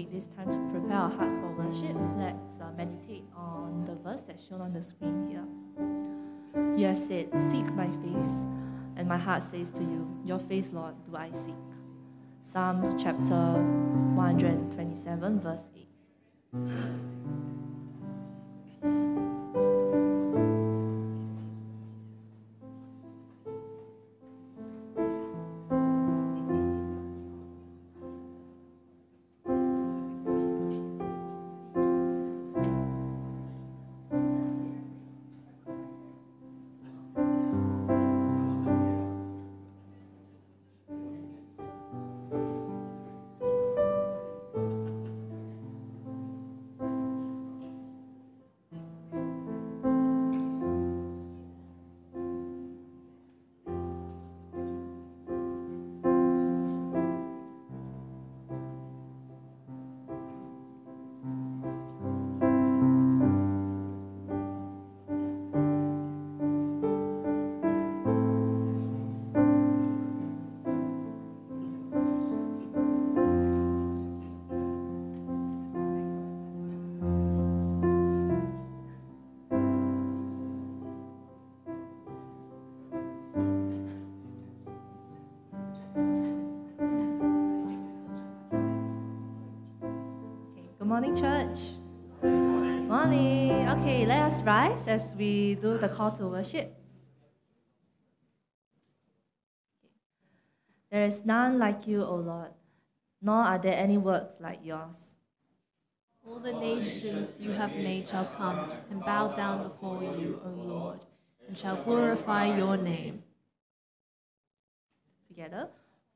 take this time to prepare our hearts for worship, let's uh, meditate on the verse that's shown on the screen here. You have said, Seek my face, and my heart says to you, Your face, Lord, do I seek. Psalms chapter 127, verse 8. Morning, church. Morning. Okay, let us rise as we do the call to worship. There is none like you, O Lord, nor are there any works like yours. All the nations you have made shall come and bow down before you, O Lord, and shall glorify your name. Together.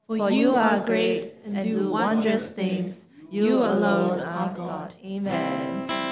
For, For you are great and do wondrous things. You alone are God. Amen.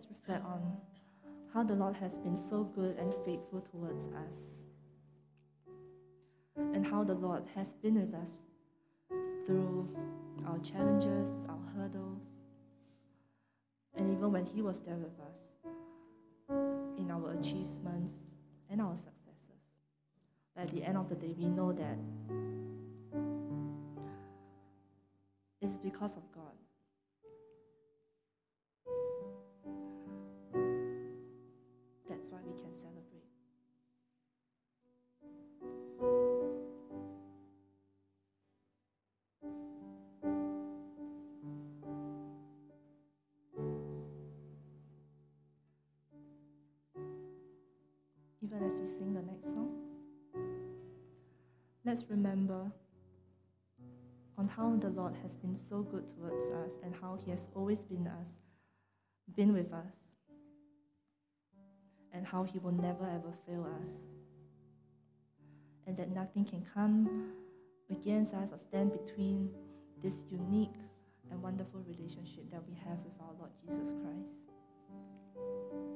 Let's reflect on how the Lord has been so good and faithful towards us, and how the Lord has been with us through our challenges, our hurdles, and even when He was there with us in our achievements and our successes. But at the end of the day, we know that it's because of remember on how the Lord has been so good towards us and how He has always been us, been with us, and how He will never ever fail us, and that nothing can come against us or stand between this unique and wonderful relationship that we have with our Lord Jesus Christ.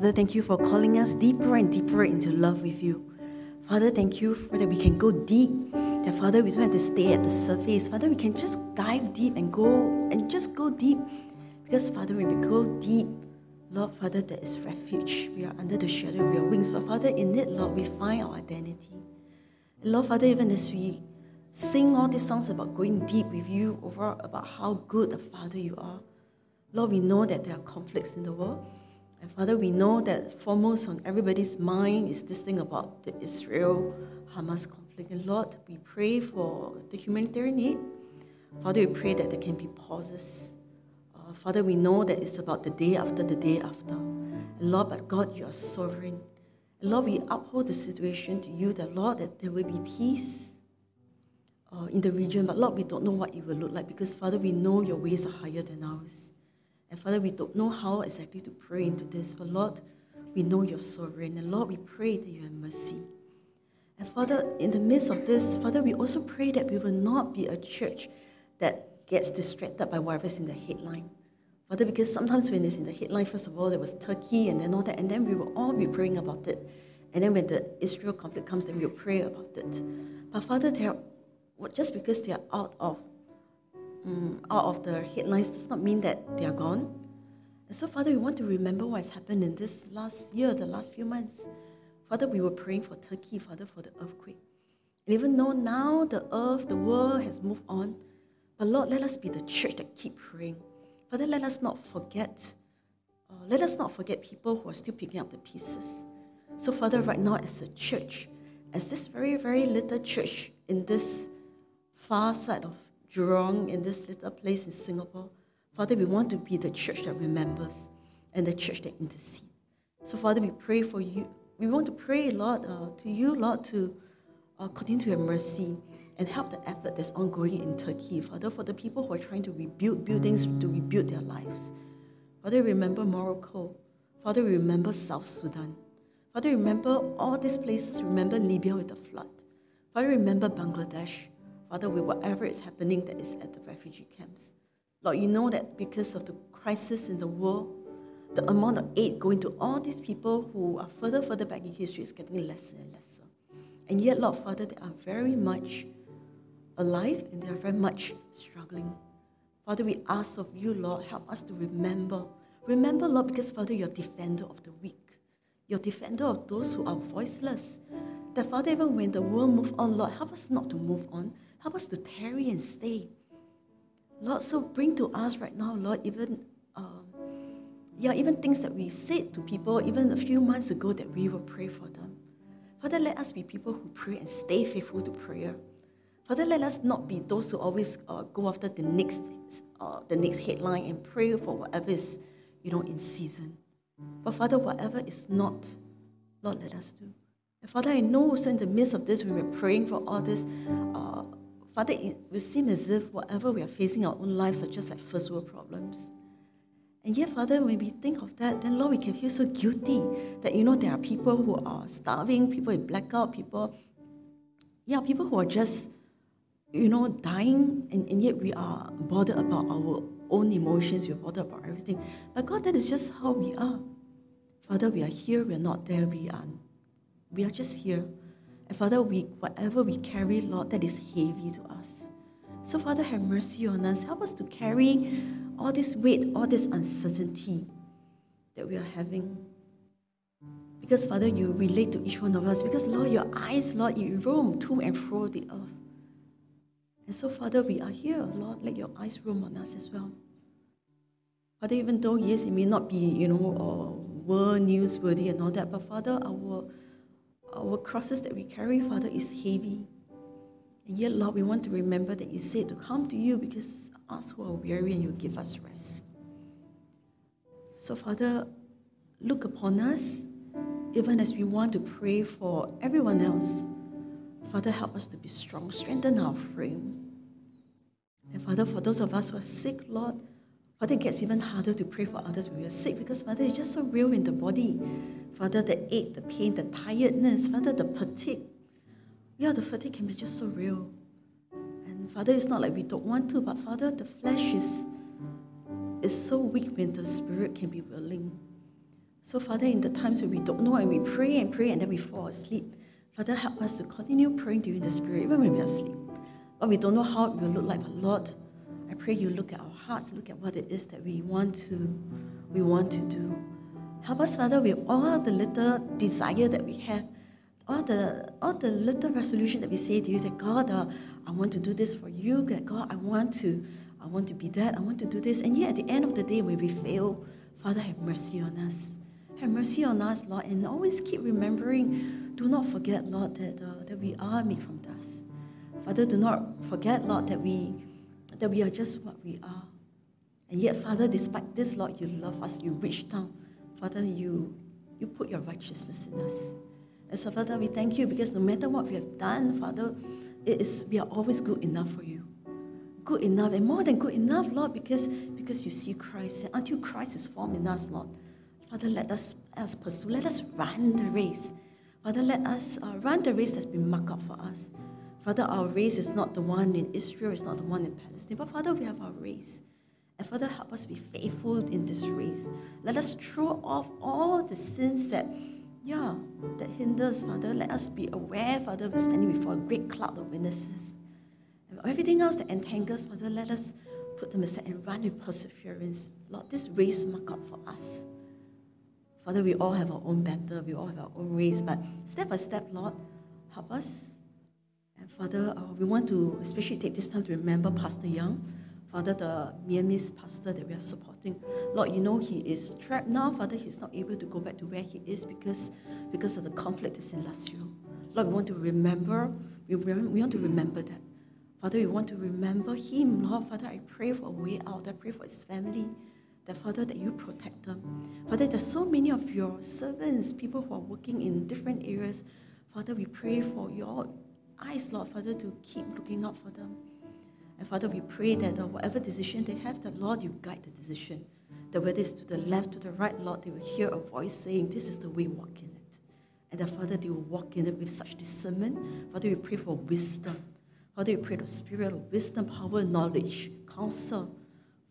Father, thank you for calling us deeper and deeper into love with you. Father, thank you for that we can go deep. That Father, we don't have to stay at the surface. Father, we can just dive deep and go and just go deep. Because Father, when we go deep, Lord Father, there is refuge. We are under the shadow of your wings. But Father, in it, Lord, we find our identity. And Lord Father, even as we sing all these songs about going deep with you, over about how good a Father you are, Lord, we know that there are conflicts in the world. And Father, we know that foremost on everybody's mind is this thing about the Israel Hamas conflict. And Lord, we pray for the humanitarian aid. Father, we pray that there can be pauses. Uh, Father, we know that it's about the day after the day after. And Lord, but God, you are sovereign. And Lord, we uphold the situation to you that, Lord, that there will be peace uh, in the region. But Lord, we don't know what it will look like because, Father, we know your ways are higher than ours. And Father, we don't know how exactly to pray into this, but Lord, we know you're sovereign. And Lord, we pray that you have mercy. And Father, in the midst of this, Father, we also pray that we will not be a church that gets distracted by whatever's in the headline. Father, because sometimes when it's in the headline, first of all, there was Turkey and then all that, and then we will all be praying about it. And then when the Israel conflict comes, then we'll pray about it. But Father, they are, just because they are out of um, out of the headlines does not mean that they are gone. And so, Father, we want to remember what has happened in this last year, the last few months. Father, we were praying for Turkey, Father, for the earthquake. And even though now the earth, the world has moved on, but Lord, let us be the church that keep praying. Father, let us not forget. Uh, let us not forget people who are still picking up the pieces. So, Father, right now as a church, as this very, very little church in this far side of Jurong, in this little place in Singapore, Father, we want to be the church that remembers and the church that intercedes. So, Father, we pray for you. We want to pray, Lord, uh, to you, Lord, to uh, continue to have mercy and help the effort that's ongoing in Turkey, Father, for the people who are trying to rebuild buildings, to rebuild their lives. Father, remember Morocco. Father, remember South Sudan. Father, remember all these places. Remember Libya with the flood. Father, remember Bangladesh. Father, with whatever is happening that is at the refugee camps. Lord, you know that because of the crisis in the world, the amount of aid going to all these people who are further, further back in history is getting lesser and lesser. And yet, Lord Father, they are very much alive and they are very much struggling. Father, we ask of you, Lord, help us to remember. Remember, Lord, because Father, you're defender of the weak. You're defender of those who are voiceless. That Father, even when the world moves on, Lord, help us not to move on, Help us to tarry and stay. Lord, so bring to us right now, Lord, even um, yeah, even things that we said to people even a few months ago that we will pray for them. Father, let us be people who pray and stay faithful to prayer. Father, let us not be those who always uh, go after the next, uh, the next headline and pray for whatever is, you know, in season. But Father, whatever is not, Lord, let us do. And Father, I know also in the midst of this, we were praying for all this. Uh, Father, it will seem as if whatever we are facing in our own lives are just like first world problems. And yet, Father, when we think of that, then Lord, we can feel so guilty that you know there are people who are starving, people in blackout, people, yeah, people who are just, you know, dying, and, and yet we are bothered about our own emotions, we're bothered about everything. But God, that is just how we are. Father, we are here, we're not there, we are we are just here. And Father, we, whatever we carry, Lord, that is heavy to us. So, Father, have mercy on us. Help us to carry all this weight, all this uncertainty that we are having. Because, Father, you relate to each one of us. Because, Lord, your eyes, Lord, you roam to and fro the earth. And so, Father, we are here. Lord, let your eyes roam on us as well. Father, even though, yes, it may not be, you know, uh, world newsworthy and all that, but Father, our our crosses that we carry, Father, is heavy. And yet, Lord, we want to remember that you said to come to you because us who are weary and you give us rest. So, Father, look upon us even as we want to pray for everyone else. Father, help us to be strong, strengthen our frame. And Father, for those of us who are sick, Lord, Father, it gets even harder to pray for others when we are sick because, Father, it's just so real in the body. Father, the ache, the pain, the tiredness, Father, the fatigue. Yeah, the fatigue can be just so real. And Father, it's not like we don't want to, but Father, the flesh is, is so weak when the spirit can be willing. So, Father, in the times when we don't know and we pray and pray and then we fall asleep, Father, help us to continue praying in the Spirit, even when we are asleep. But we don't know how it will look like. But Lord, I pray you look at our hearts, look at what it is that we want to, we want to do. Help us, Father, with all the little desire that we have, all the all the little resolution that we say to you that God, uh, I want to do this for you. That God, I want to, I want to be that. I want to do this. And yet, at the end of the day, when we fail, Father, have mercy on us. Have mercy on us, Lord, and always keep remembering. Do not forget, Lord, that uh, that we are made from dust. Father, do not forget, Lord, that we that we are just what we are. And yet, Father, despite this, Lord, you love us. You reach down. Father, you you put your righteousness in us. And so, Father, we thank you because no matter what we have done, Father, it is we are always good enough for you. Good enough and more than good enough, Lord, because, because you see Christ. And until Christ is formed in us, Lord. Father, let us, let us pursue, let us run the race. Father, let us uh, run the race that's been marked out for us. Father, our race is not the one in Israel, it's not the one in Palestine, but Father, we have our race. And Father, help us be faithful in this race. Let us throw off all the sins that yeah, that hinders, Father. Let us be aware, Father, we're standing before a great cloud of witnesses. And everything else that entangles, Father, let us put them aside and run with perseverance. Lord, this race mark up for us. Father, we all have our own battle, we all have our own race, but step by step, Lord, help us. And Father, uh, we want to especially take this time to remember Pastor Young, Father, the Myanmar pastor that we are supporting. Lord, you know he is trapped now. Father, he's not able to go back to where he is because, because of the conflict that's in Lashio. Lord, we want to remember, we, we want to remember that. Father, we want to remember him. Lord, Father, I pray for a way out. I pray for his family. That, Father, that you protect them. Father, there's so many of your servants, people who are working in different areas. Father, we pray for your eyes, Lord, Father, to keep looking out for them. And Father, we pray that uh, whatever decision they have, that Lord, you guide the decision. That whether it's to the left, to the right, Lord, they will hear a voice saying, This is the way, walk in it. And that, Father, they will walk in it with such discernment. Father, we pray for wisdom. Father, we pray the spirit of wisdom, power, knowledge, counsel.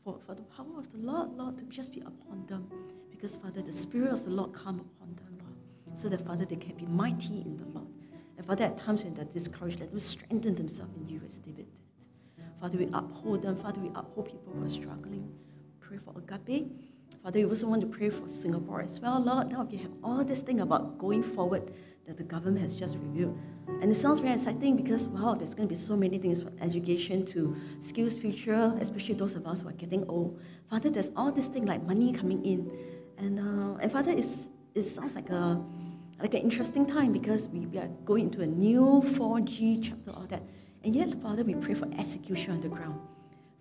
For, for the power of the Lord, Lord, to just be upon them. Because, Father, the spirit of the Lord come upon them, Lord. So that, Father, they can be mighty in the Lord. And Father, at times when they're discouraged, let them strengthen themselves in you as David did. Father, we uphold them. Father, we uphold people who are struggling. Pray for Agape. Father, we also want to pray for Singapore as well, Lord. Now we have all this thing about going forward that the government has just reviewed. And it sounds very exciting because, wow, there's going to be so many things from education to SkillsFuture, especially those of us who are getting old. Father, there's all this thing like money coming in. And, uh, and Father, it's, it sounds like a like an interesting time because we, we are going into a new 4G chapter, all that. And yet, Father, we pray for execution on the ground.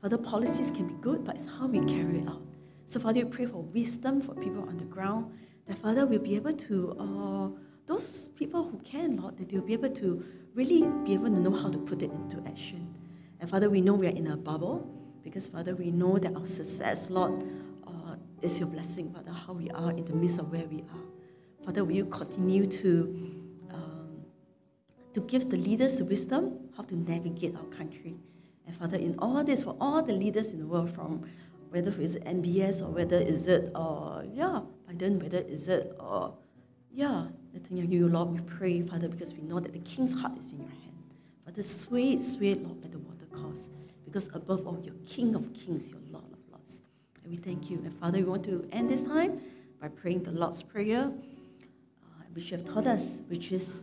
Father, policies can be good, but it's how we carry it out. So, Father, we pray for wisdom for people on the ground, that, Father, we'll be able to, uh, those people who can, Lord, that they'll be able to really be able to know how to put it into action. And, Father, we know we are in a bubble because, Father, we know that our success, Lord, uh, is your blessing, Father, how we are in the midst of where we are. Father, will you continue to to give the leaders the wisdom how to navigate our country. And Father, in all this, for all the leaders in the world, from whether it's MBS or whether is it, uh, yeah, Biden, whether is it, uh, yeah, Netanyahu, you, Lord, we pray, Father, because we know that the king's heart is in your hand. Father, sway it, sway Lord, let the water course. Because above all, you're King of kings, you're Lord of lords. And we thank you. And Father, we want to end this time by praying the Lord's Prayer, uh, which you have taught us, which is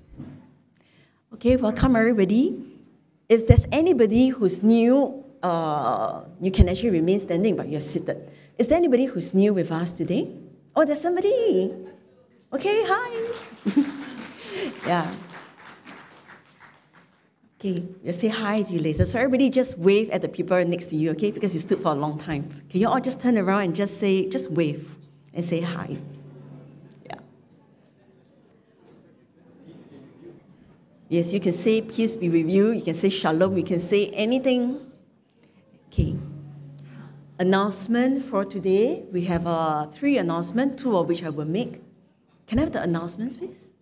Okay, welcome everybody. If there's anybody who's new, uh, you can actually remain standing, but you're seated. Is there anybody who's new with us today? Oh, there's somebody. Okay, hi. yeah. Okay, you say hi to you later. So everybody just wave at the people next to you, okay? Because you stood for a long time. Can you all just turn around and just say, just wave and say hi. Yes, you can say peace be with you. You can say shalom. You can say anything. Okay. Announcement for today. We have uh, three announcements, two of which I will make. Can I have the announcements, please?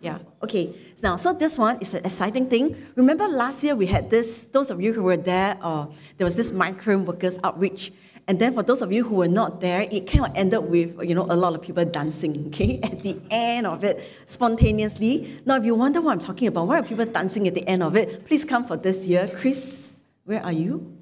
Yeah, okay. Now, so this one is an exciting thing. Remember last year we had this, those of you who were there, uh, there was this migrant workers outreach. And then for those of you who were not there, it kind of ended with, you know, a lot of people dancing, okay, at the end of it, spontaneously. Now, if you wonder what I'm talking about, why are people dancing at the end of it, please come for this year. Chris, where are you?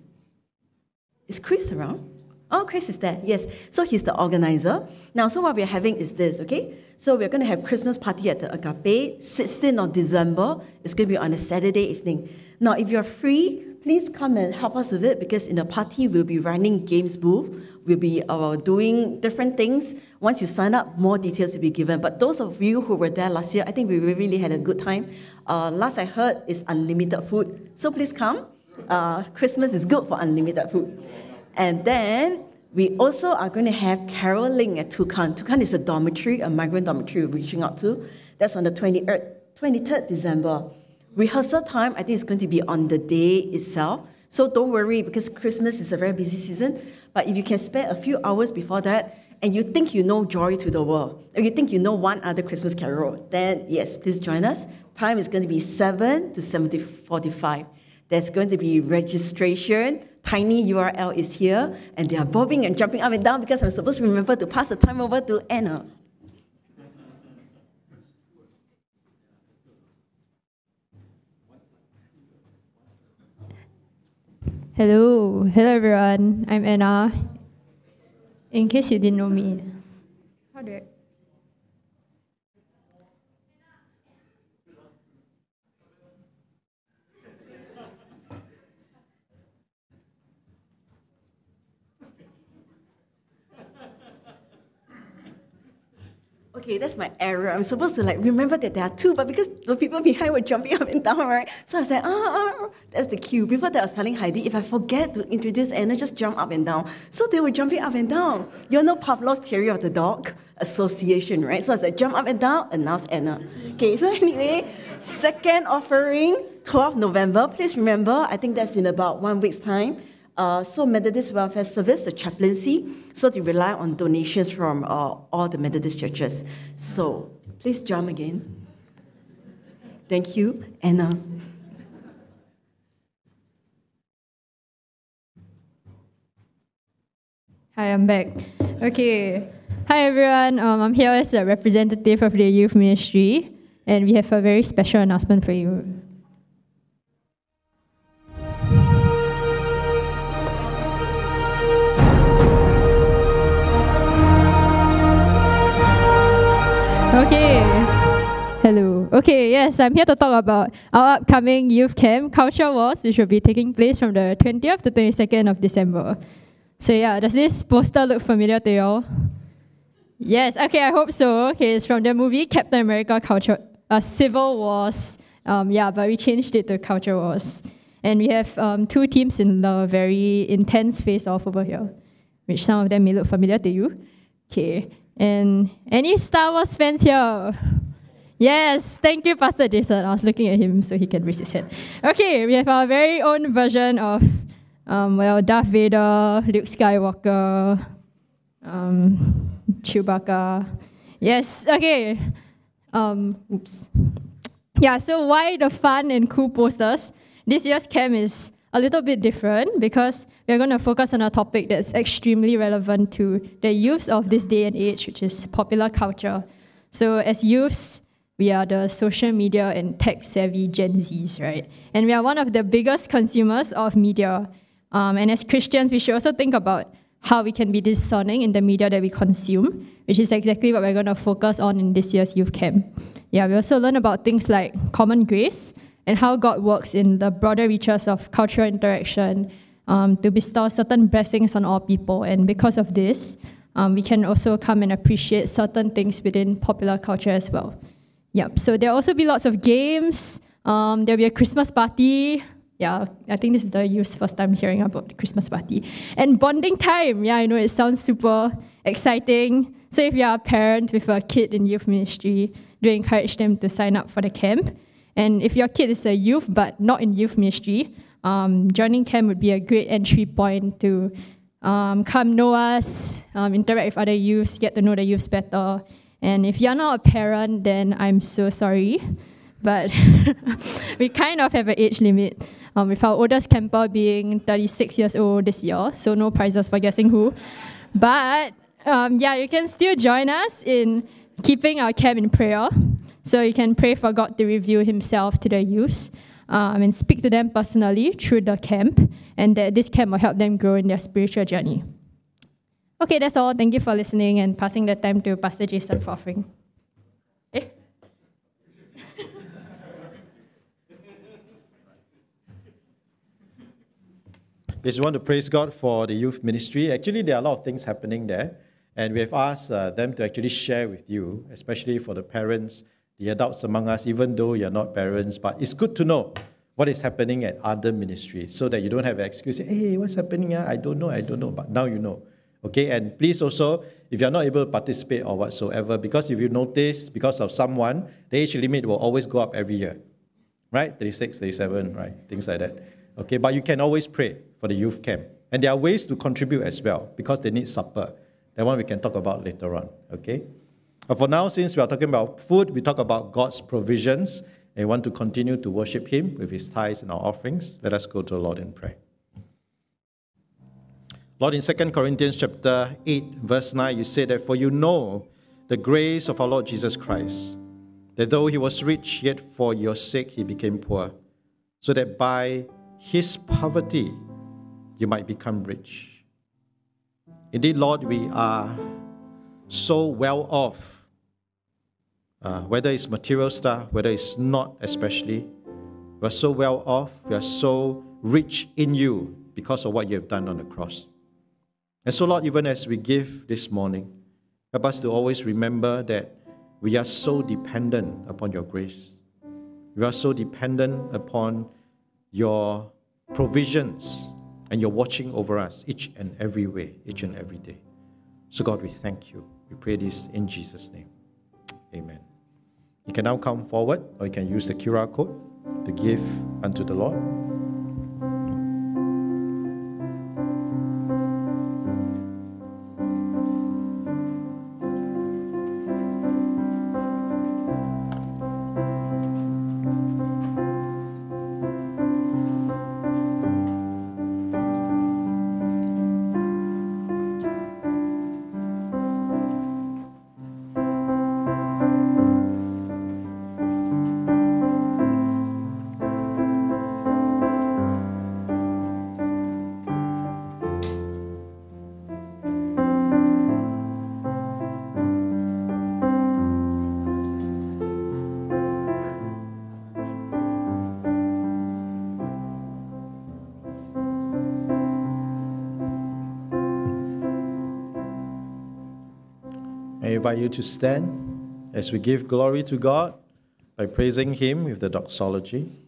Is Chris around? Oh, Chris is there, yes. So he's the organizer. Now, so what we're having is this, okay? So we're going to have Christmas party at the Agape, 16th of December. It's going to be on a Saturday evening. Now, if you're free, please come and help us with it because in the party we'll be running games booth. We'll be uh, doing different things. Once you sign up, more details will be given. But those of you who were there last year, I think we really had a good time. Uh, last I heard is unlimited food. So please come. Uh, Christmas is good for unlimited food. And then we also are going to have caroling at Tukan. Tukan is a dormitory, a migrant dormitory we're reaching out to. That's on the 23rd, 23rd December. Rehearsal time, I think, is going to be on the day itself. So don't worry because Christmas is a very busy season. But if you can spare a few hours before that and you think you know Joy to the World, or you think you know one other Christmas carol, then yes, please join us. Time is going to be 7 to 7.45. There's going to be registration. Tiny URL is here, and they are bobbing and jumping up and down because I'm supposed to remember to pass the time over to Anna. Hello, hello everyone. I'm Anna. In case you didn't know me, how do I? Okay, that's my error. I'm supposed to like remember that there are two, but because the people behind were jumping up and down, right? So I said, ah, ah, ah. that's the cue. Before that, I was telling Heidi, if I forget to introduce Anna, just jump up and down. So they were jumping up and down. You know Pavlov's theory of the dog association, right? So I said, jump up and down, announce Anna. Okay, so anyway, second offering, 12 November. Please remember, I think that's in about one week's time. Uh, so Methodist Welfare Service, the chaplaincy, so they rely on donations from uh, all the Methodist churches. So please jump again. Thank you, Anna. Hi, I'm back. Okay. Hi, everyone. Um, I'm here as a representative of the youth ministry, and we have a very special announcement for you. Okay. Hello. Okay, yes, I'm here to talk about our upcoming youth camp, Culture Wars, which will be taking place from the 20th to 22nd of December. So yeah, does this poster look familiar to y'all? Yes, okay, I hope so. Okay, it's from the movie Captain America Culture uh, Civil Wars. Um, yeah, but we changed it to Culture Wars. And we have um, two teams in the very intense face-off over here, which some of them may look familiar to you. Okay, and any Star Wars fans here? Yes, thank you, Pastor Jason. I was looking at him so he can raise his head. Okay, we have our very own version of, um, well, Darth Vader, Luke Skywalker, um, Chewbacca. Yes, okay. Um, oops. Yeah, so why the fun and cool posters? This year's camp is a little bit different because we're going to focus on a topic that's extremely relevant to the youths of this day and age, which is popular culture. So, as youths, we are the social media and tech savvy Gen Zs, right? And we are one of the biggest consumers of media. Um, and as Christians, we should also think about how we can be discerning in the media that we consume, which is exactly what we're going to focus on in this year's youth camp. Yeah, we also learn about things like common grace, and how God works in the broader reaches of cultural interaction um, to bestow certain blessings on all people. And because of this, um, we can also come and appreciate certain things within popular culture as well. Yep, so there'll also be lots of games. Um, there'll be a Christmas party. yeah, I think this is the youth's first time hearing about the Christmas party. And bonding time, yeah, I know it sounds super exciting. So if you're a parent with a kid in youth ministry, do encourage them to sign up for the camp. And if your kid is a youth but not in youth ministry, um, joining camp would be a great entry point to um, come know us, um, interact with other youths, get to know the youths better. And if you're not a parent, then I'm so sorry. But we kind of have an age limit, um, with our oldest camper being 36 years old this year, so no prizes for guessing who. But um, yeah, you can still join us in keeping our camp in prayer. So you can pray for God to reveal Himself to the youth um, and speak to them personally through the camp, and that this camp will help them grow in their spiritual journey. Okay, that's all. Thank you for listening and passing the time to Pastor Jason for offering. Eh? We want to praise God for the youth ministry. Actually, there are a lot of things happening there, and we have asked uh, them to actually share with you, especially for the parents, the adults among us, even though you're not parents. But it's good to know what is happening at other ministries so that you don't have an excuse, hey, what's happening? Ah? I don't know, I don't know. But now you know. Okay, and please also, if you're not able to participate or whatsoever, because if you notice, because of someone, the age limit will always go up every year. Right? 36, 37, right? Things like that. Okay, but you can always pray for the youth camp. And there are ways to contribute as well because they need supper. That one we can talk about later on. Okay? But for now, since we are talking about food, we talk about God's provisions and want to continue to worship Him with His tithes and our offerings. Let us go to the Lord in prayer. Lord, in 2 Corinthians chapter 8, verse 9, you say that, For you know the grace of our Lord Jesus Christ, that though he was rich, yet for your sake he became poor, so that by his poverty you might become rich. Indeed, Lord, we are so well off, uh, whether it's material stuff, whether it's not, especially. We are so well off, we are so rich in you because of what you have done on the cross. And so, Lord, even as we give this morning, help us to always remember that we are so dependent upon your grace. We are so dependent upon your provisions and you're watching over us each and every way, each and every day. So, God, we thank you. We pray this in Jesus' name. Amen. You can now come forward or you can use the QR code to give unto the Lord. Invite you to stand as we give glory to God by praising Him with the doxology.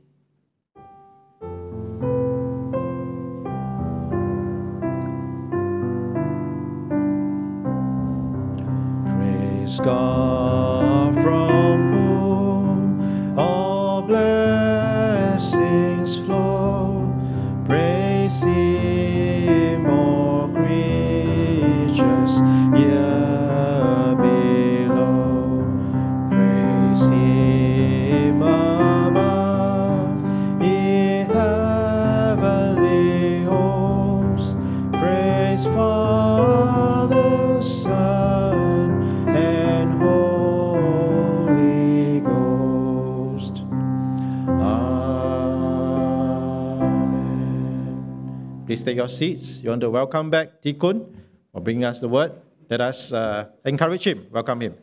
Take your seats. You want to welcome back Tikun for bringing us the word. Let us uh, encourage him, welcome him.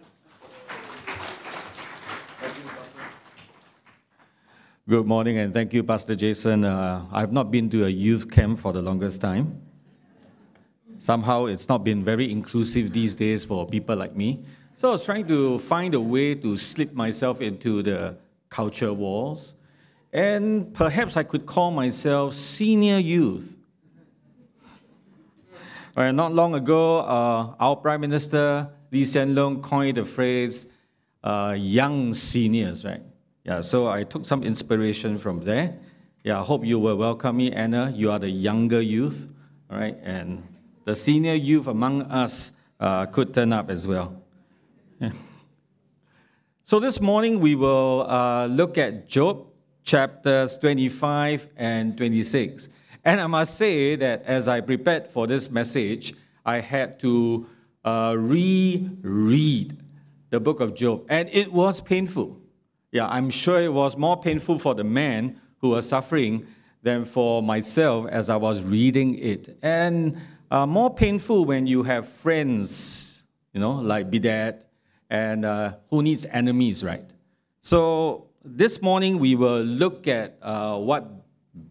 Good morning, and thank you, Pastor Jason. Uh, I have not been to a youth camp for the longest time. Somehow, it's not been very inclusive these days for people like me. So I was trying to find a way to slip myself into the culture wars. And perhaps I could call myself senior youth. Right, not long ago, uh, our Prime Minister Lee Hsien Loong coined the phrase uh, young seniors, right? Yeah, so I took some inspiration from there. Yeah, I hope you will welcome me, Anna. You are the younger youth, all right? And the senior youth among us uh, could turn up as well. So this morning we will uh, look at Job chapters 25 and 26. And I must say that as I prepared for this message, I had to uh, reread the book of Job, and it was painful. Yeah, I'm sure it was more painful for the man who was suffering than for myself as I was reading it. And uh, more painful when you have friends, you know, like Bildad, and uh, who needs enemies, right? So this morning we will look at uh, what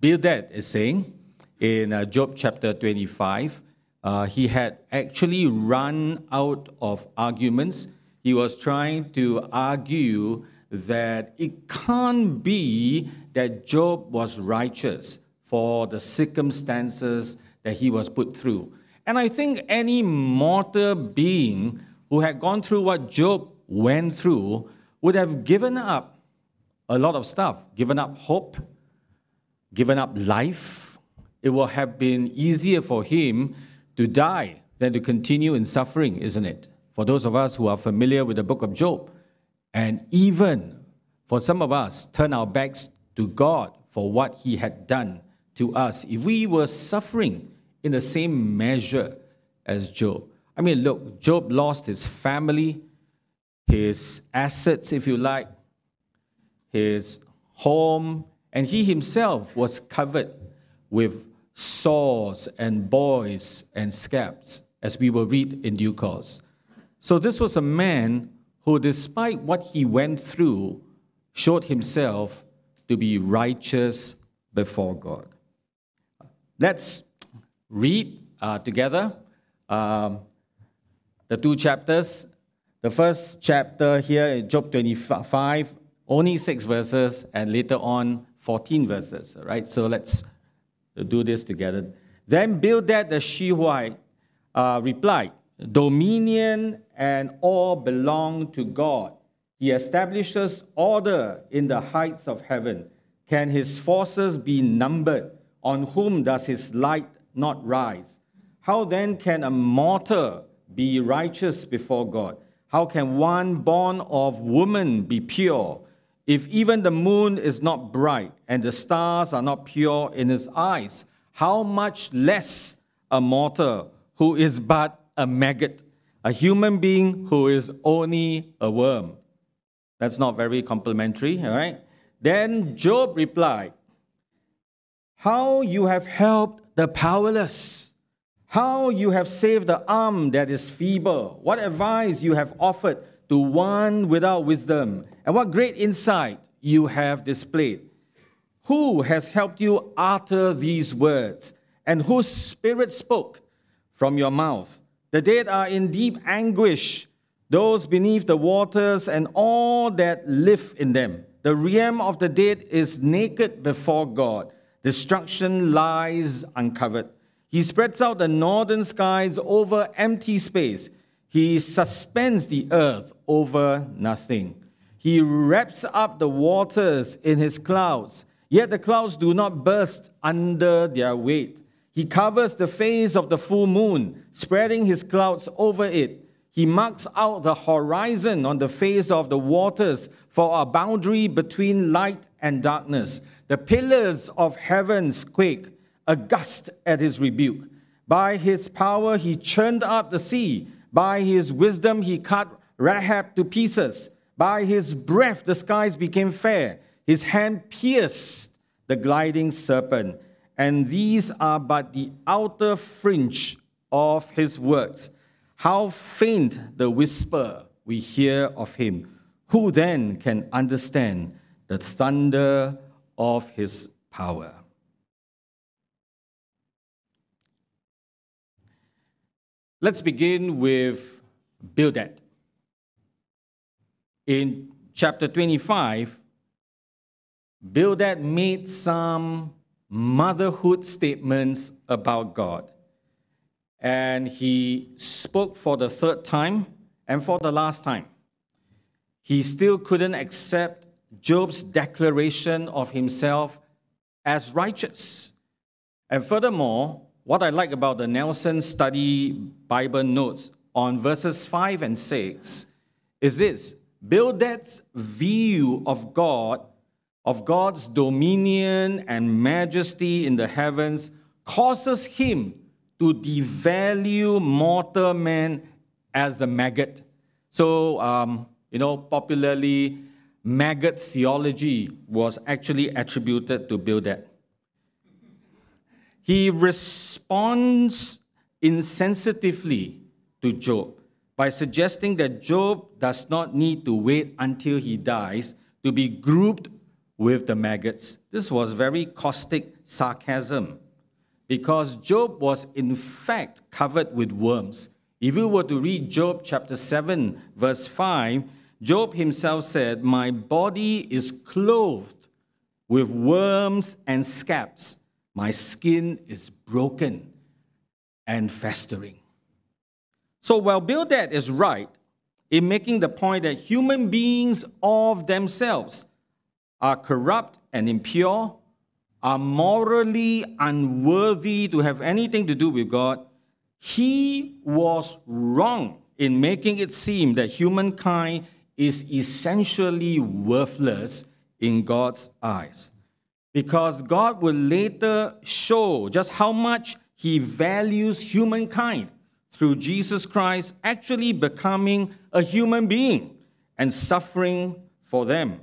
Bildad is saying in uh, Job chapter 25. Uh, he had actually run out of arguments. He was trying to argue that it can't be that Job was righteous for the circumstances that he was put through. And I think any mortal being who had gone through what Job went through would have given up a lot of stuff, given up hope, given up life. It would have been easier for him to die than to continue in suffering, isn't it? For those of us who are familiar with the book of Job, and even for some of us, turn our backs to God for what He had done to us. If we were suffering in the same measure as Job, I mean, look, Job lost his family, his assets, if you like, his home, and he himself was covered with sores and boys and scabs, as we will read in due course. So, this was a man who, despite what he went through, showed himself to be righteous before God. Let's read uh, together um, the two chapters. The first chapter here in Job 25, only six verses, and later on 14 verses. Right? So let's do this together. Then Bildad the Shuhite uh, replied, Dominion and all belong to God. He establishes order in the heights of heaven. Can his forces be numbered? On whom does his light not rise? How then can a mortal be righteous before God? How can one born of woman be pure? If even the moon is not bright and the stars are not pure in his eyes, how much less a mortal who is but a maggot, a human being who is only a worm. That's not very complimentary, all right? Then Job replied, How you have helped the powerless, how you have saved the arm that is feeble, what advice you have offered to one without wisdom, and what great insight you have displayed. Who has helped you utter these words, and whose spirit spoke from your mouth? The dead are in deep anguish, those beneath the waters and all that live in them. The realm of the dead is naked before God. Destruction lies uncovered. He spreads out the northern skies over empty space. He suspends the earth over nothing. He wraps up the waters in his clouds, yet the clouds do not burst under their weight. He covers the face of the full moon, spreading his clouds over it. He marks out the horizon on the face of the waters for a boundary between light and darkness. The pillars of heavens quake, aghast at his rebuke. By his power he churned up the sea. By his wisdom he cut Rahab to pieces. By his breath the skies became fair. His hand pierced the gliding serpent and these are but the outer fringe of his words. How faint the whisper we hear of him. Who then can understand the thunder of his power? Let's begin with Bildad. In chapter 25, Bildad made some motherhood statements about God. And he spoke for the third time and for the last time. He still couldn't accept Job's declaration of himself as righteous. And furthermore, what I like about the Nelson Study Bible notes on verses 5 and 6 is this Bildad's view of God, of God's dominion and majesty in the heavens, causes him to devalue mortal man as a maggot. So, um, you know, popularly, maggot theology was actually attributed to Bildad. He responds insensitively to Job by suggesting that Job does not need to wait until he dies to be grouped with the maggots. This was very caustic sarcasm because Job was in fact covered with worms. If you were to read Job chapter 7, verse 5, Job himself said, My body is clothed with worms and scabs. My skin is broken and festering. So while Bildad is right in making the point that human beings of themselves are corrupt and impure, are morally unworthy to have anything to do with God, he was wrong in making it seem that humankind is essentially worthless in God's eyes. Because God will later show just how much he values humankind through Jesus Christ actually becoming a human being and suffering for them,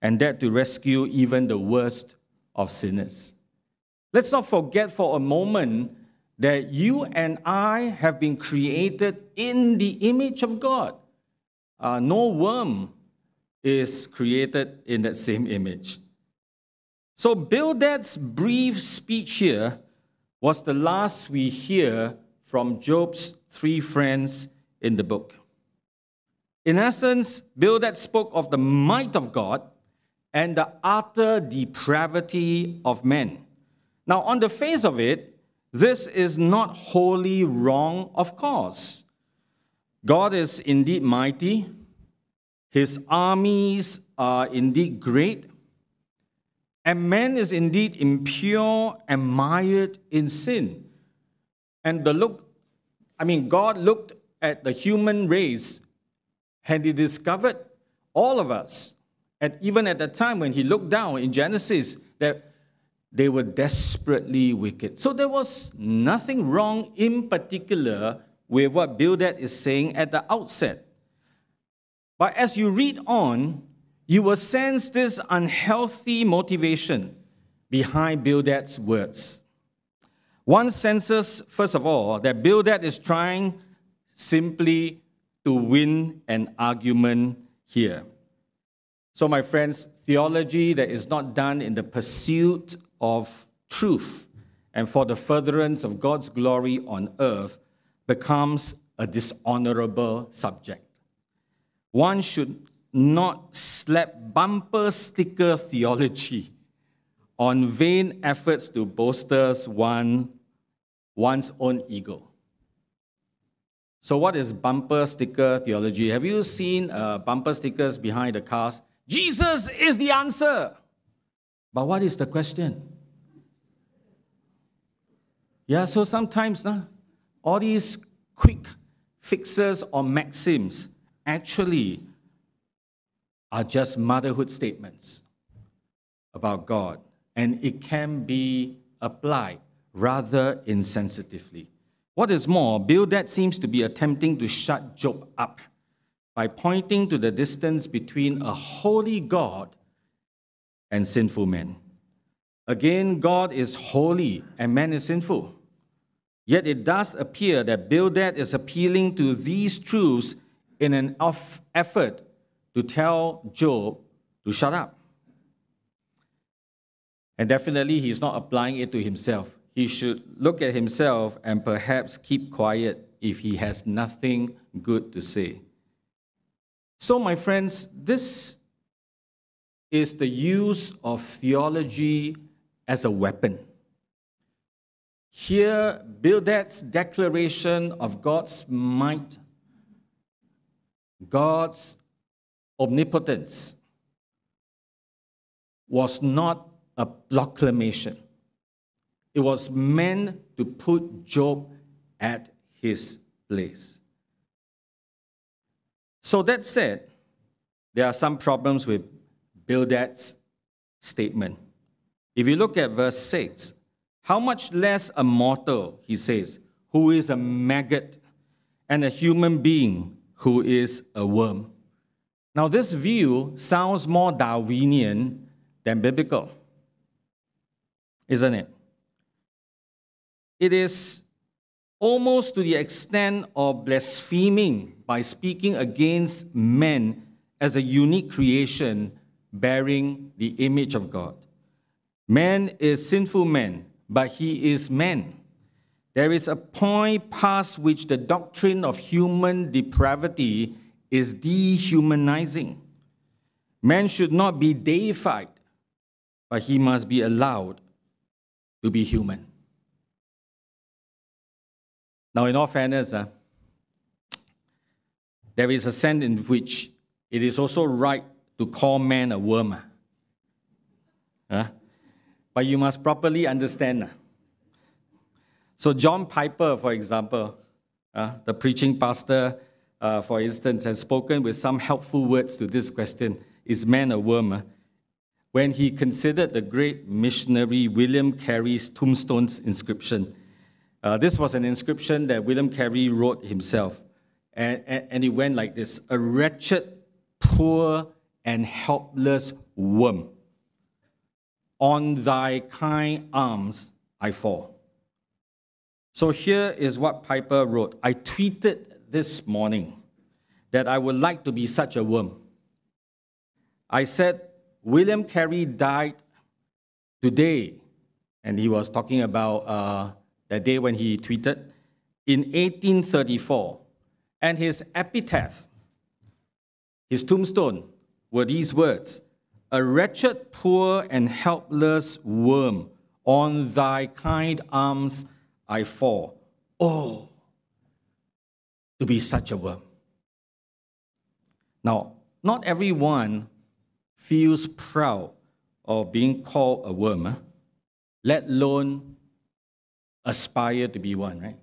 and that to rescue even the worst of sinners. Let's not forget for a moment that you and I have been created in the image of God. Uh, no worm is created in that same image. So, Bildad's brief speech here was the last we hear from Job's three friends in the book. In essence, Bildad spoke of the might of God and the utter depravity of men. Now, on the face of it, this is not wholly wrong, of course. God is indeed mighty, his armies are indeed great, and man is indeed impure and mired in sin. And the look, I mean, God looked at the human race and he discovered all of us. And even at the time when he looked down in Genesis, that they were desperately wicked. So there was nothing wrong in particular with what Bildad is saying at the outset. But as you read on, you will sense this unhealthy motivation behind Bildad's words. One senses, first of all, that Bildad is trying simply to win an argument here. So, my friends, theology that is not done in the pursuit of truth and for the furtherance of God's glory on earth becomes a dishonorable subject. One should not slap bumper sticker theology on vain efforts to bolster one, one's own ego. So, what is bumper sticker theology? Have you seen uh, bumper stickers behind the cars? Jesus is the answer. But what is the question? Yeah, so sometimes nah, all these quick fixes or maxims actually are just motherhood statements about God and it can be applied rather insensitively. What is more, Bildad seems to be attempting to shut Job up by pointing to the distance between a holy God and sinful men. Again, God is holy and man is sinful. Yet it does appear that Bildad is appealing to these truths in an effort to tell Job to shut up. And definitely, he's not applying it to himself. He should look at himself and perhaps keep quiet if he has nothing good to say. So, my friends, this is the use of theology as a weapon. Here, Bildad's declaration of God's might, God's omnipotence, was not a proclamation. It was meant to put Job at his place. So that said, there are some problems with Bildad's statement. If you look at verse 6, how much less a mortal, he says, who is a maggot, and a human being who is a worm. Now, this view sounds more Darwinian than biblical, isn't it? It is almost to the extent of blaspheming by speaking against men as a unique creation bearing the image of God. Man is sinful man, but he is man. There is a point past which the doctrine of human depravity is dehumanizing. Man should not be deified, but he must be allowed to be human. Now, in all fairness, uh, there is a sense in which it is also right to call man a worm. Uh, but you must properly understand. Uh. So, John Piper, for example, uh, the preaching pastor, uh, for instance, has spoken with some helpful words to this question Is man a worm? Uh? When he considered the great missionary William Carey's tombstone's inscription uh, this was an inscription that William Carey wrote himself. And, and, and it went like this A wretched, poor, and helpless worm. On thy kind arms I fall. So here is what Piper wrote. I tweeted this morning that I would like to be such a worm. I said, William Carey died today, and he was talking about uh, that day when he tweeted, in 1834. And his epitaph, his tombstone, were these words A wretched, poor, and helpless worm, on thy kind arms I fall. Oh, to be such a worm. Now, not everyone feels proud of being called a worm, eh? let alone aspire to be one, right?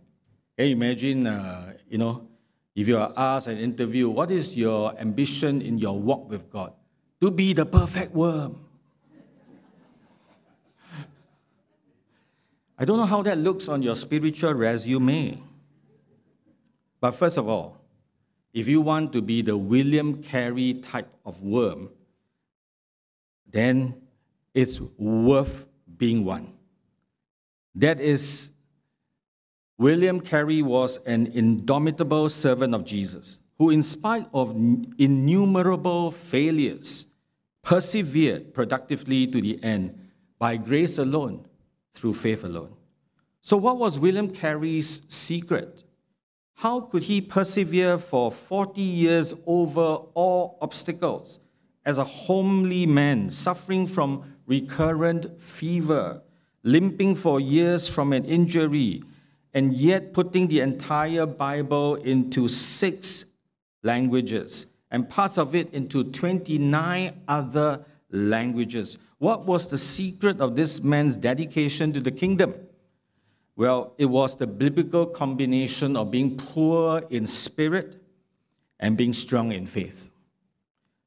Can you imagine, uh, you know, if you are asked an interview, what is your ambition in your walk with God? To be the perfect worm. I don't know how that looks on your spiritual resume. But first of all, if you want to be the William Carey type of worm, then it's worth being one. That is, William Carey was an indomitable servant of Jesus who, in spite of innumerable failures, persevered productively to the end by grace alone, through faith alone. So, what was William Carey's secret? How could he persevere for 40 years over all obstacles as a homely man suffering from recurrent fever? limping for years from an injury, and yet putting the entire Bible into six languages and parts of it into 29 other languages. What was the secret of this man's dedication to the kingdom? Well, it was the biblical combination of being poor in spirit and being strong in faith.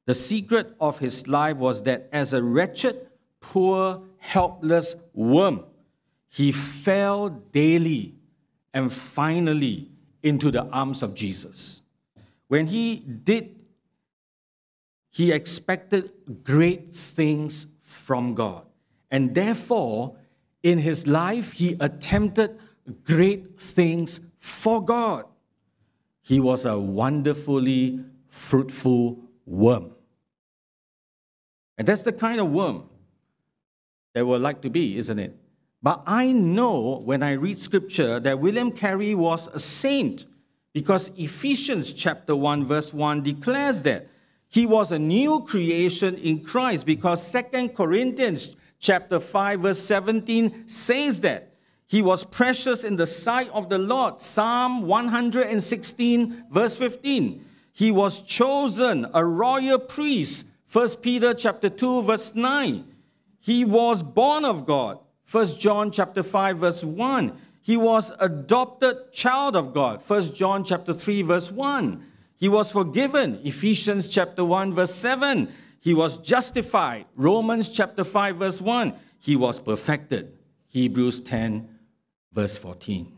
The secret of his life was that as a wretched, poor, helpless worm. He fell daily and finally into the arms of Jesus. When he did, he expected great things from God. And therefore, in his life, he attempted great things for God. He was a wonderfully fruitful worm. And that's the kind of worm they would like to be, isn't it? But I know when I read scripture that William Carey was a saint because Ephesians chapter 1 verse 1 declares that He was a new creation in Christ because 2 Corinthians chapter 5 verse 17 says that he was precious in the sight of the Lord. Psalm 116 verse 15. He was chosen a royal priest. 1 Peter chapter 2 verse 9. He was born of God. 1 John chapter 5 verse 1. He was adopted child of God. 1 John chapter 3 verse 1. He was forgiven. Ephesians chapter 1 verse 7. He was justified. Romans chapter 5 verse 1. He was perfected. Hebrews 10 verse 14.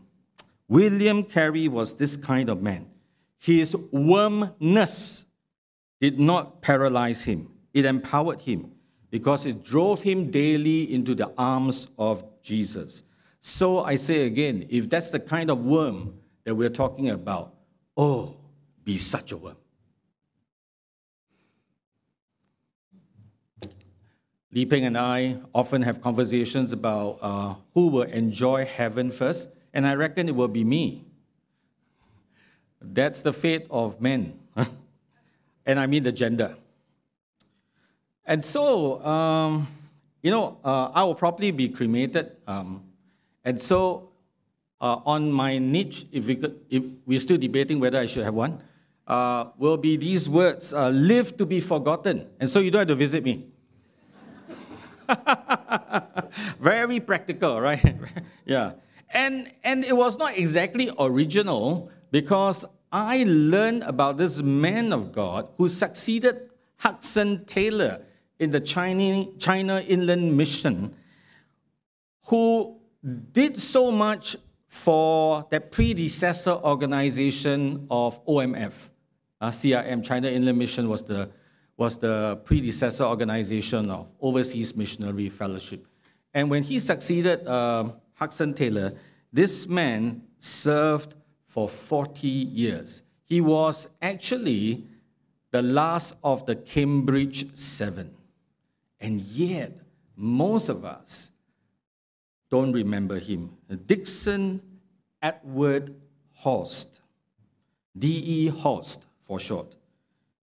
William Carey was this kind of man. His wormness did not paralyze him. It empowered him because it drove him daily into the arms of Jesus. So I say again, if that's the kind of worm that we're talking about, oh, be such a worm. Li Peng and I often have conversations about uh, who will enjoy heaven first, and I reckon it will be me. That's the fate of men, and I mean the gender. And so, um, you know, uh, I will probably be cremated. Um, and so, uh, on my niche, if, we could, if we're still debating whether I should have one, uh, will be these words uh, live to be forgotten. And so you don't have to visit me. Very practical, right? yeah. And, and it was not exactly original because I learned about this man of God who succeeded Hudson Taylor in the China, China Inland Mission, who did so much for the predecessor organization of OMF. Uh, CIM, China Inland Mission, was the, was the predecessor organization of Overseas Missionary Fellowship. And when he succeeded uh, Hudson Taylor, this man served for 40 years. He was actually the last of the Cambridge Seven. And yet, most of us don't remember him. Dixon Edward Hoste, D.E. Hoste for short.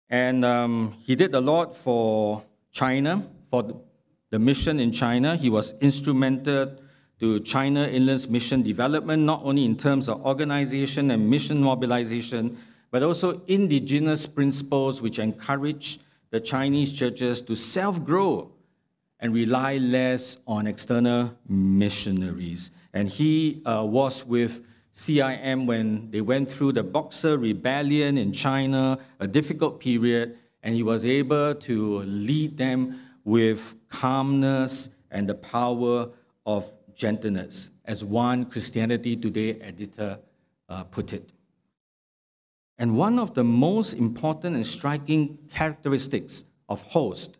And um, he did a lot for China, for the mission in China. He was instrumental to China Inland's mission development, not only in terms of organization and mission mobilization, but also indigenous principles which encourage the Chinese churches to self grow and rely less on external missionaries. And he uh, was with CIM when they went through the Boxer Rebellion in China, a difficult period, and he was able to lead them with calmness and the power of gentleness, as one Christianity Today editor uh, put it. And one of the most important and striking characteristics of Hoste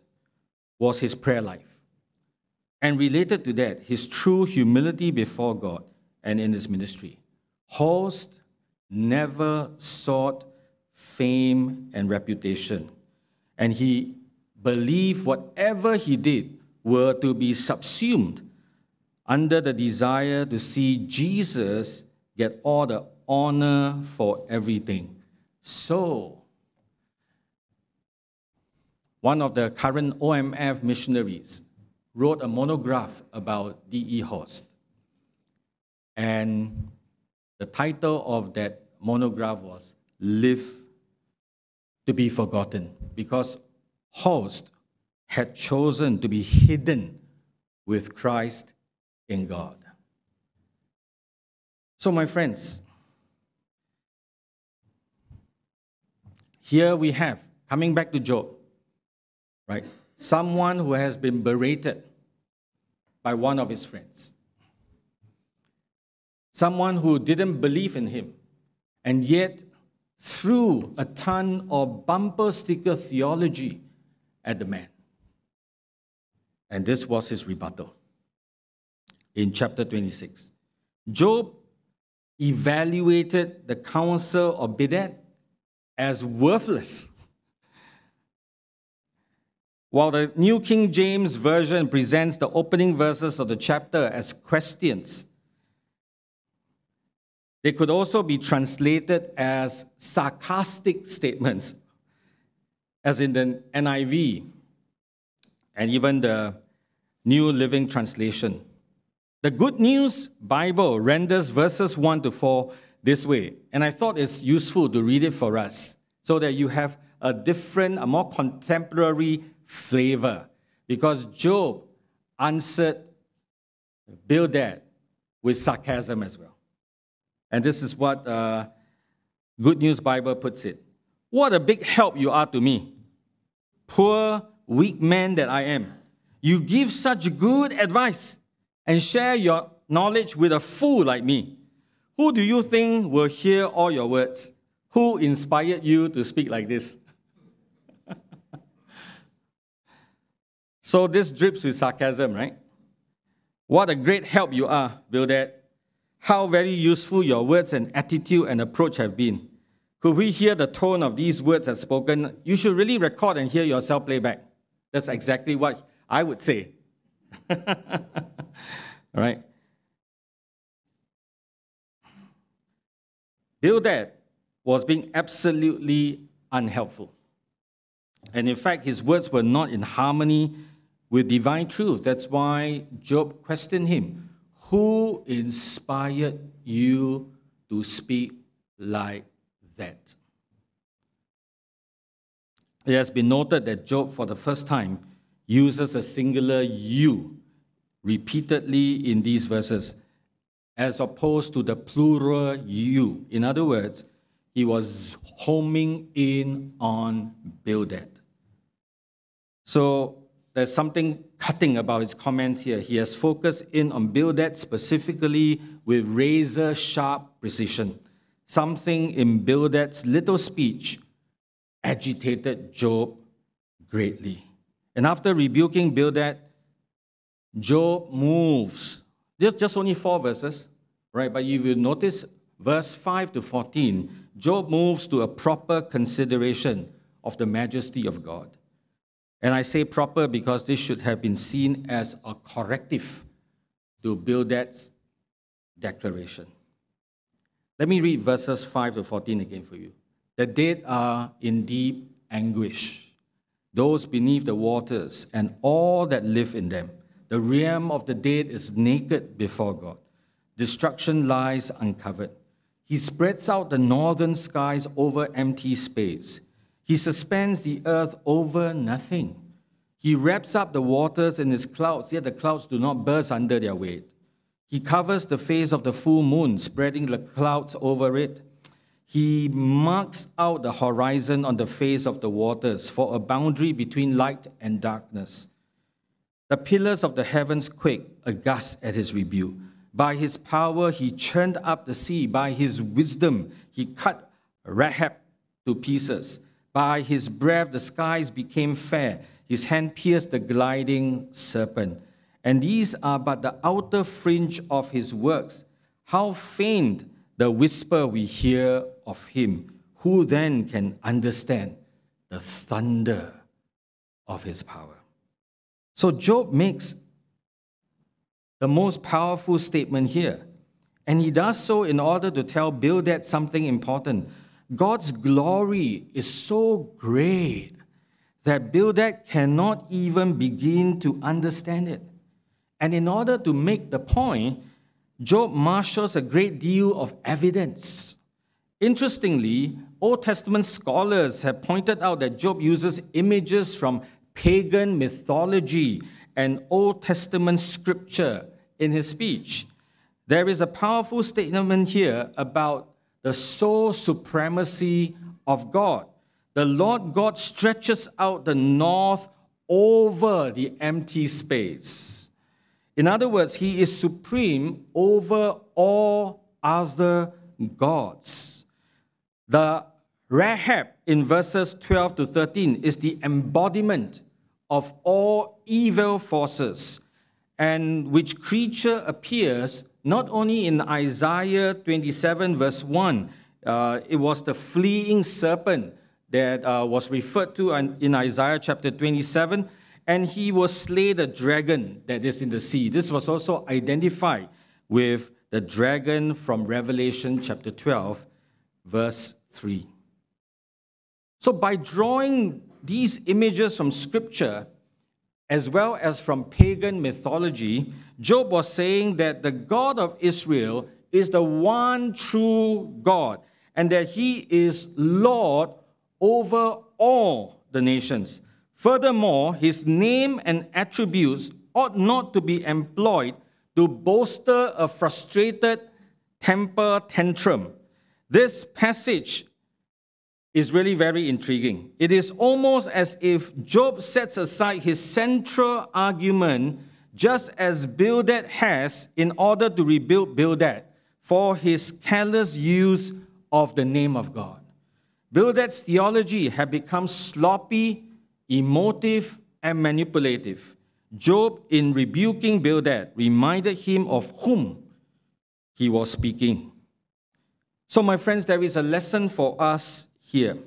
was his prayer life. And related to that, his true humility before God and in his ministry. Hoste never sought fame and reputation. And he believed whatever he did were to be subsumed under the desire to see Jesus get all the honor for everything. So, one of the current OMF missionaries wrote a monograph about D.E. Hoste. And the title of that monograph was Live to be Forgotten, because Hoste had chosen to be hidden with Christ in God. So, my friends, Here we have, coming back to Job, right? Someone who has been berated by one of his friends. Someone who didn't believe in him and yet threw a ton of bumper sticker theology at the man. And this was his rebuttal in chapter 26. Job evaluated the counsel of Bildad as worthless. While the New King James Version presents the opening verses of the chapter as questions, they could also be translated as sarcastic statements. as in the NIV and even the New Living Translation. The Good News Bible renders verses 1 to 4 this way, and I thought it's useful to read it for us so that you have a different, a more contemporary flavor. Because Job answered Bildad with sarcasm as well. And this is what uh, Good News Bible puts it. What a big help you are to me, poor, weak man that I am. You give such good advice and share your knowledge with a fool like me. Who do you think will hear all your words? Who inspired you to speak like this? so this drips with sarcasm, right? What a great help you are, Bildad. How very useful your words and attitude and approach have been. Could we hear the tone of these words as spoken? You should really record and hear yourself play back. That's exactly what I would say. All right. Bildad was being absolutely unhelpful. And in fact, his words were not in harmony with divine truth. That's why Job questioned him Who inspired you to speak like that? It has been noted that Job, for the first time, uses a singular you repeatedly in these verses, as opposed to the plural you. In other words, he was homing in on Bildad. So there's something cutting about his comments here. He has focused in on Bildad specifically with razor sharp precision. Something in Bildad's little speech agitated Job greatly. And after rebuking Bildad, Job moves. There's just only four verses, right? But if you notice verse 5 to 14, Job moves to a proper consideration of the majesty of God. And I say proper because this should have been seen as a corrective to Bildad's declaration. Let me read verses 5 to 14 again for you. The dead are in deep anguish, those beneath the waters and all that live in them. The realm of the dead is naked before God. Destruction lies uncovered. He spreads out the northern skies over empty space. He suspends the earth over nothing. He wraps up the waters in his clouds, yet the clouds do not burst under their weight. He covers the face of the full moon, spreading the clouds over it. He marks out the horizon on the face of the waters for a boundary between light and darkness. The pillars of the heavens quake, aghast at his rebuke. By his power, he churned up the sea. By his wisdom, he cut Rahab to pieces. By his breath, the skies became fair. His hand pierced the gliding serpent. And these are but the outer fringe of his works. How faint the whisper we hear of him. Who then can understand the thunder of his power? So Job makes the most powerful statement here. And he does so in order to tell Bildad something important. God's glory is so great that Bildad cannot even begin to understand it. And in order to make the point, Job marshals a great deal of evidence. Interestingly, Old Testament scholars have pointed out that Job uses images from pagan mythology and Old Testament scripture in his speech. There is a powerful statement here about the sole supremacy of God. The Lord God stretches out the north over the empty space. In other words, He is supreme over all other gods. The Rahab in verses 12 to 13 is the embodiment of all evil forces and which creature appears not only in Isaiah 27, verse 1, uh, it was the fleeing serpent that uh, was referred to in Isaiah chapter 27, and he will slay the dragon that is in the sea. This was also identified with the dragon from Revelation chapter 12, verse 3. So, by drawing these images from Scripture, as well as from pagan mythology, Job was saying that the God of Israel is the one true God and that he is Lord over all the nations. Furthermore, his name and attributes ought not to be employed to bolster a frustrated temper tantrum. This passage is really very intriguing. It is almost as if Job sets aside his central argument, just as Bildad has, in order to rebuild Bildad for his careless use of the name of God. Bildad's theology had become sloppy, emotive, and manipulative. Job, in rebuking Bildad, reminded him of whom he was speaking. So, my friends, there is a lesson for us here.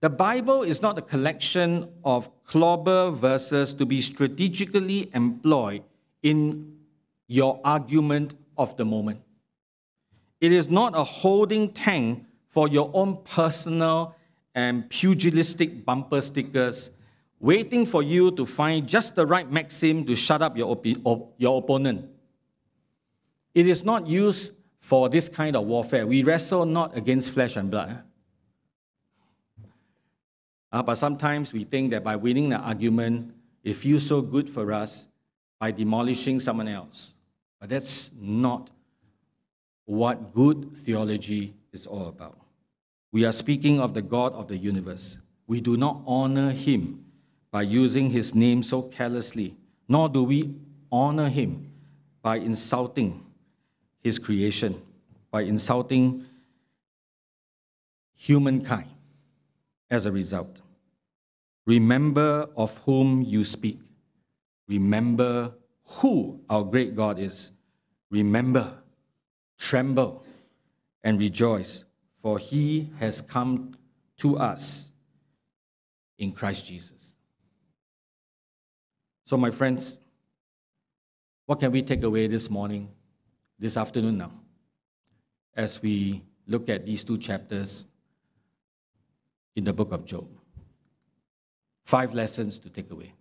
The Bible is not a collection of clobber verses to be strategically employed in your argument of the moment. It is not a holding tank for your own personal and pugilistic bumper stickers, waiting for you to find just the right maxim to shut up your, op- your opponent. It is not used for this kind of warfare. We wrestle not against flesh and blood. Uh, but sometimes we think that by winning the argument, it feels so good for us by demolishing someone else. But that's not what good theology is all about. We are speaking of the God of the universe. We do not honor him by using his name so carelessly, nor do we honor him by insulting his creation, by insulting humankind as a result. Remember of whom you speak. Remember who our great God is. Remember Tremble and rejoice, for he has come to us in Christ Jesus. So, my friends, what can we take away this morning, this afternoon now, as we look at these two chapters in the book of Job? Five lessons to take away.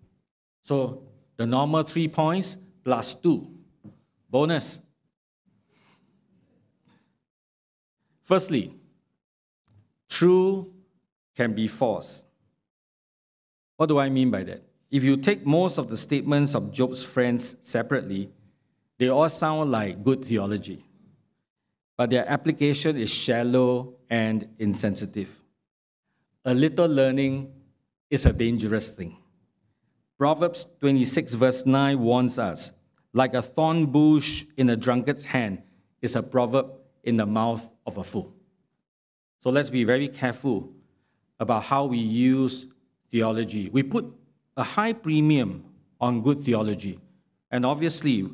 So, the normal three points plus two. Bonus. Firstly, true can be false. What do I mean by that? If you take most of the statements of Job's friends separately, they all sound like good theology, but their application is shallow and insensitive. A little learning is a dangerous thing. Proverbs 26, verse 9 warns us like a thorn bush in a drunkard's hand is a proverb in the mouth of a fool. So let's be very careful about how we use theology. We put a high premium on good theology. And obviously,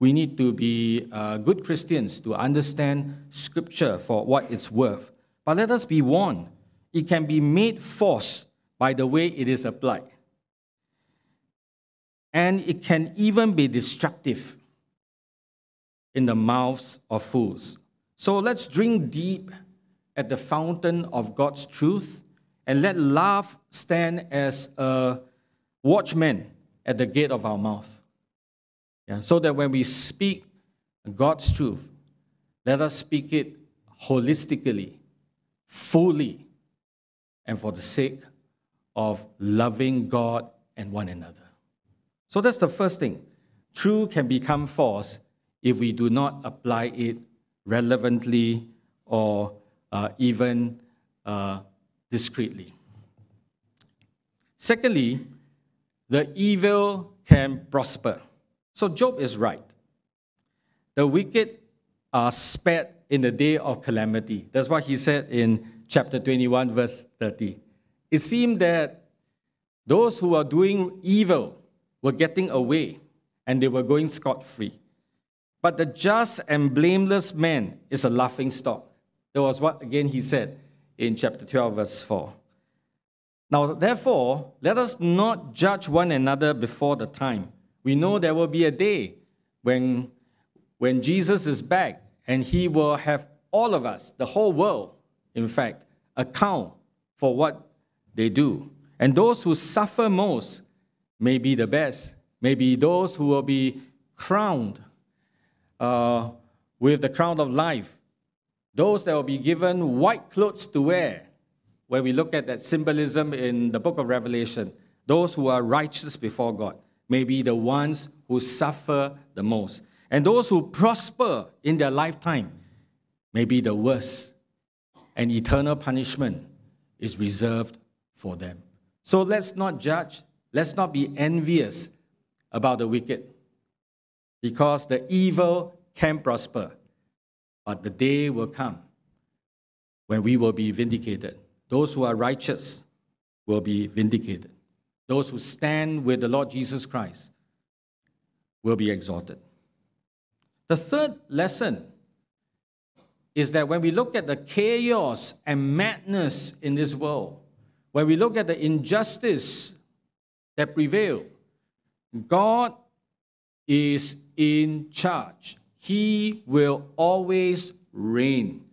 we need to be uh, good Christians to understand Scripture for what it's worth. But let us be warned it can be made false by the way it is applied. And it can even be destructive in the mouths of fools. So let's drink deep at the fountain of God's truth and let love stand as a watchman at the gate of our mouth. Yeah, so that when we speak God's truth, let us speak it holistically, fully, and for the sake of loving God and one another. So that's the first thing. True can become false if we do not apply it relevantly or uh, even uh, discreetly. Secondly, the evil can prosper. So Job is right. The wicked are spared in the day of calamity. That's what he said in chapter 21, verse 30. It seemed that those who are doing evil were getting away and they were going scot free. But the just and blameless man is a laughing stock. That was what, again, he said in chapter 12, verse 4. Now, therefore, let us not judge one another before the time. We know there will be a day when, when Jesus is back and he will have all of us, the whole world, in fact, account for what they do. And those who suffer most may be the best, may be those who will be crowned uh, with the crown of life, those that will be given white clothes to wear. Where we look at that symbolism in the book of Revelation, those who are righteous before God may be the ones who suffer the most. And those who prosper in their lifetime may be the worst. And eternal punishment is reserved for them. So let's not judge, let's not be envious about the wicked, because the evil can prosper, but the day will come when we will be vindicated. Those who are righteous will be vindicated. Those who stand with the Lord Jesus Christ will be exalted. The third lesson is that when we look at the chaos and madness in this world, when we look at the injustice that prevail, God is in charge. He will always reign.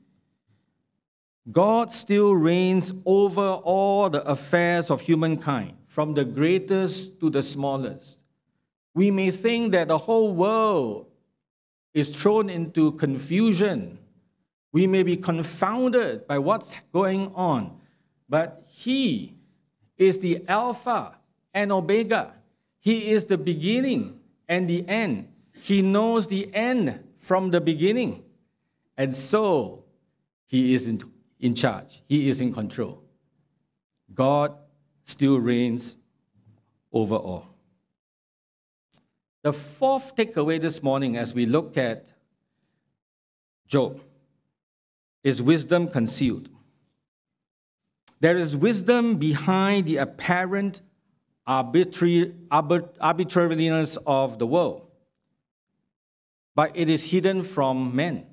God still reigns over all the affairs of humankind, from the greatest to the smallest. We may think that the whole world is thrown into confusion. We may be confounded by what's going on, but He is the Alpha and Omega. He is the beginning and the end. He knows the end from the beginning. And so, He is in, in charge, He is in control. God still reigns over all. The fourth takeaway this morning, as we look at Job, is wisdom concealed. There is wisdom behind the apparent arbitrary, arbitrariness of the world, but it is hidden from men.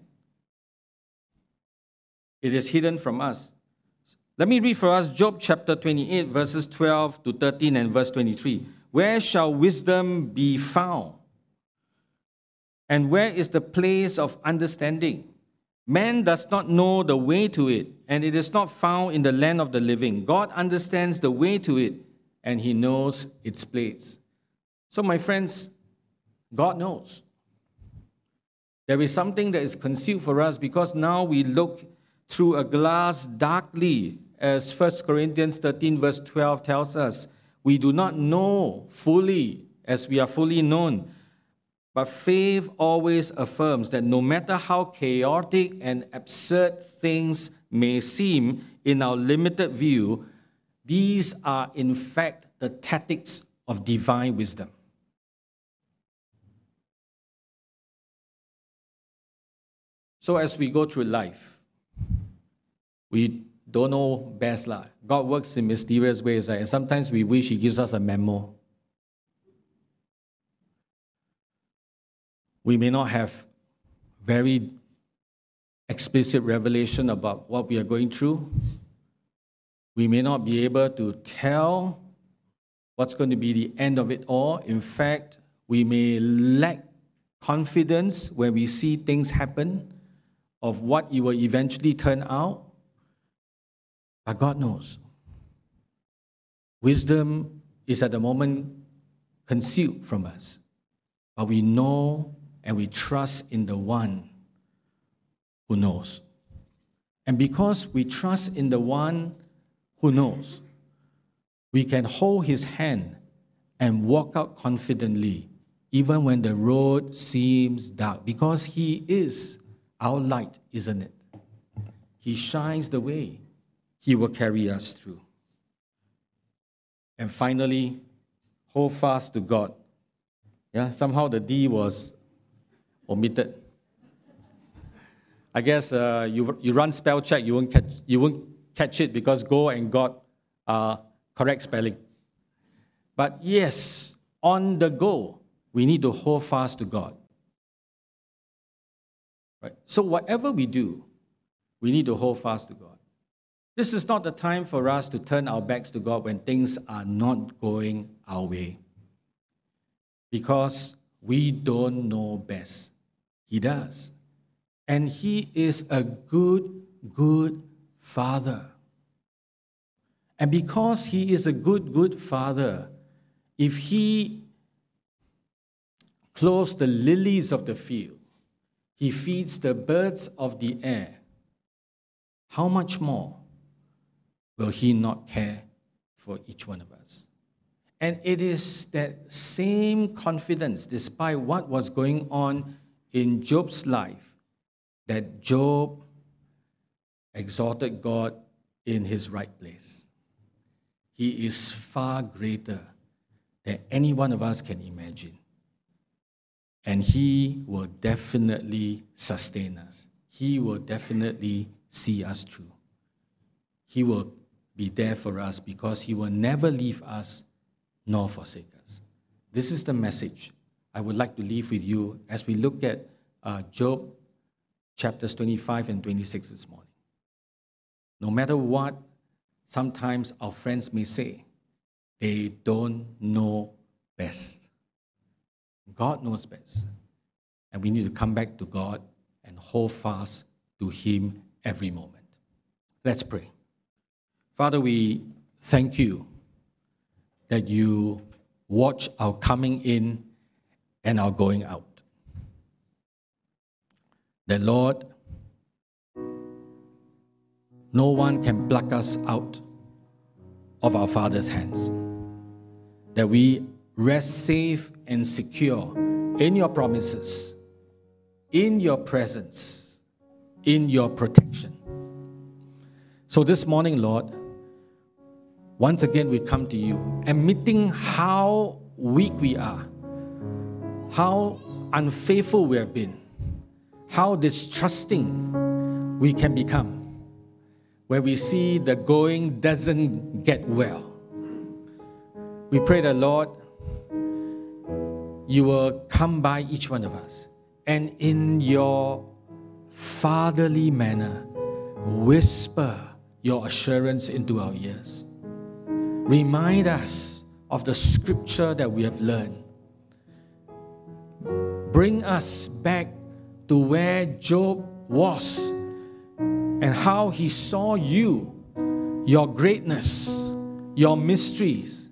It is hidden from us. Let me read for us Job chapter 28, verses 12 to 13 and verse 23. Where shall wisdom be found? And where is the place of understanding? Man does not know the way to it, and it is not found in the land of the living. God understands the way to it, and he knows its place. So, my friends, God knows. There is something that is concealed for us because now we look through a glass darkly, as 1 Corinthians 13, verse 12 tells us. We do not know fully as we are fully known. But faith always affirms that no matter how chaotic and absurd things may seem in our limited view, these are in fact the tactics of divine wisdom. So, as we go through life, we don't know best. Lah. God works in mysterious ways, right? And sometimes we wish He gives us a memo. We may not have very explicit revelation about what we are going through. We may not be able to tell what's going to be the end of it all. In fact, we may lack confidence when we see things happen of what it will eventually turn out. But God knows. Wisdom is at the moment concealed from us. But we know and we trust in the one who knows. And because we trust in the one who knows, we can hold his hand and walk out confidently, even when the road seems dark, because he is our light, isn't it? He shines the way. He will carry us through. And finally, hold fast to God. Yeah, somehow the D was omitted. I guess uh, you, you run spell check, you won't, catch, you won't catch it because go and God are correct spelling. But yes, on the go, we need to hold fast to God. Right? So, whatever we do, we need to hold fast to God. This is not the time for us to turn our backs to God when things are not going our way. Because we don't know best. He does. And He is a good, good Father. And because He is a good, good Father, if He clothes the lilies of the field, He feeds the birds of the air, how much more will He not care for each one of us? And it is that same confidence, despite what was going on in Job's life, that Job exalted God in his right place. He is far greater than any one of us can imagine. And He will definitely sustain us. He will definitely see us through. He will be there for us because He will never leave us nor forsake us. This is the message I would like to leave with you as we look at uh, Job chapters 25 and 26 this morning. No matter what, sometimes our friends may say, they don't know best. God knows best. And we need to come back to God and hold fast to Him every moment. Let's pray. Father, we thank you that you watch our coming in and our going out. That, Lord, no one can pluck us out of our Father's hands. That we rest safe and secure in your promises, in your presence, in your protection. So this morning, Lord, once again we come to you, admitting how weak we are, how unfaithful we have been, how distrusting we can become where we see the going doesn't get well. We pray that, Lord, you will come by each one of us and in your fatherly manner whisper your assurance into our ears. Remind us of the scripture that we have learned. Bring us back to where Job was and how he saw you, your greatness, your mysteries,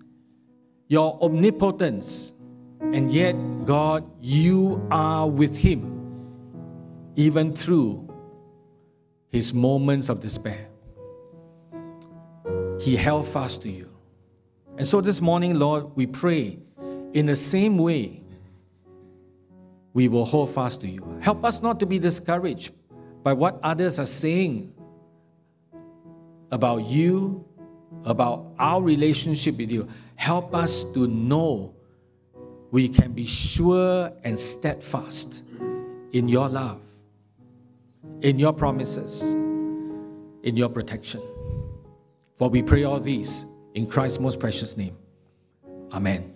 your omnipotence, and yet, God, you are with him even through his moments of despair. He held fast to you. And so this morning, Lord, we pray in the same way we will hold fast to you. Help us not to be discouraged by what others are saying about you, about our relationship with you. Help us to know we can be sure and steadfast in your love, in your promises, in your protection. For we pray all these in Christ's most precious name. Amen.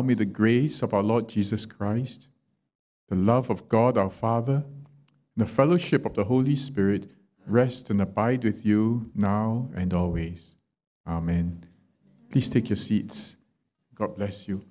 Now may the grace of our Lord Jesus Christ, the love of God our Father, and the fellowship of the Holy Spirit rest and abide with you now and always. Amen. Please take your seats. God bless you.